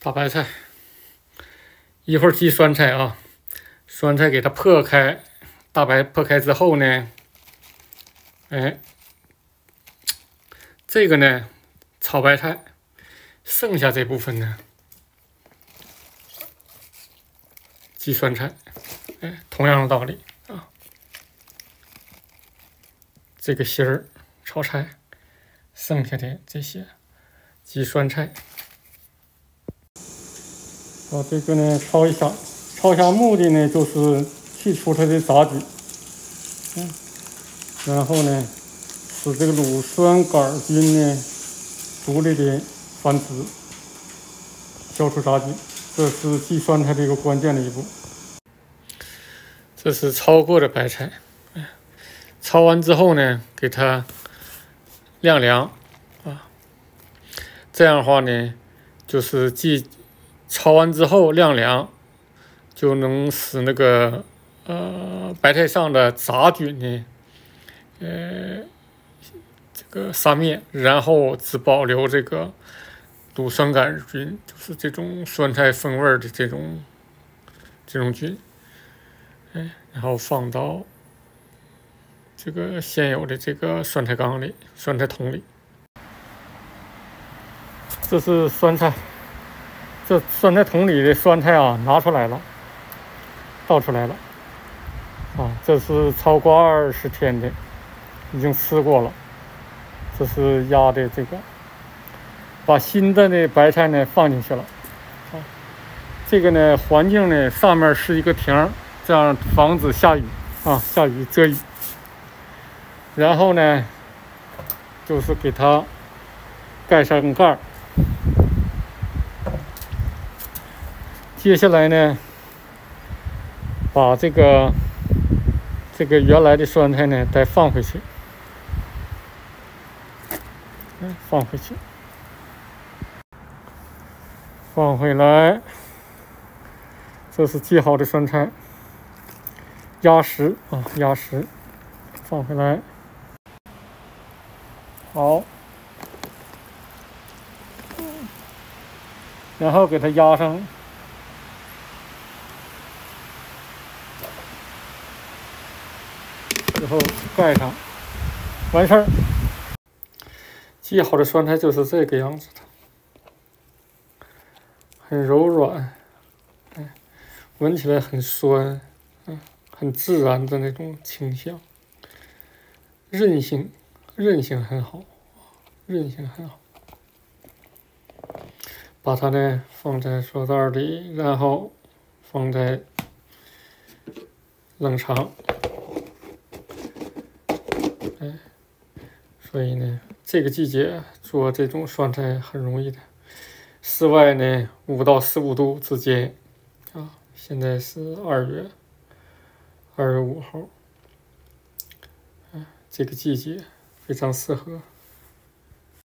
大白菜，一会儿记酸菜啊，酸菜给它破开，大白破开之后呢，哎，这个呢炒白菜，剩下这部分呢记酸菜，哎，同样的道理啊，这个芯儿炒菜，剩下的这些记酸菜。把这个呢焯一下，焯一下目的呢就是去除它的杂菌，嗯，然后呢使这个乳酸杆菌呢独立的繁殖，消除杂菌，这是计酸菜的一个关键的一步。这是焯过的白菜，焯完之后呢，给它晾凉啊，这样的话呢，就是既焯完之后晾凉，就能使那个呃白菜上的杂菌呢，呃这个杀灭，然后只保留这个乳酸杆菌，就是这种酸菜风味的这种这种菌，哎，然后放到这个现有的这个酸菜缸里、酸菜桶里，这是酸菜。这酸菜桶里的酸菜啊，拿出来了，倒出来了，啊，这是超过二十天的，已经吃过了。这是压的这个，把新的那白菜呢放进去了，啊，这个呢环境呢上面是一个亭，这样防止下雨啊，下雨遮雨。然后呢，就是给它盖上盖儿。接下来呢，把这个这个原来的酸菜呢再放回去，嗯，放回去，放回来，这是记好的酸菜，压实。啊，压实，放回来，好，然后给它压上。之后盖上，完事儿。记好的酸菜就是这个样子的，很柔软，哎，闻起来很酸，嗯，很自然的那种清香，韧性，韧性很好，韧性很好。把它呢放在塑料袋里，然后放在冷藏。哎所以呢，这个季节做这种酸菜很容易的。室外呢，五到十五度之间，啊，现在是二月二月五号，啊，这个季节非常适合。